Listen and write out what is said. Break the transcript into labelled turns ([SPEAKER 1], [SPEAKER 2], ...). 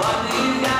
[SPEAKER 1] What do you got?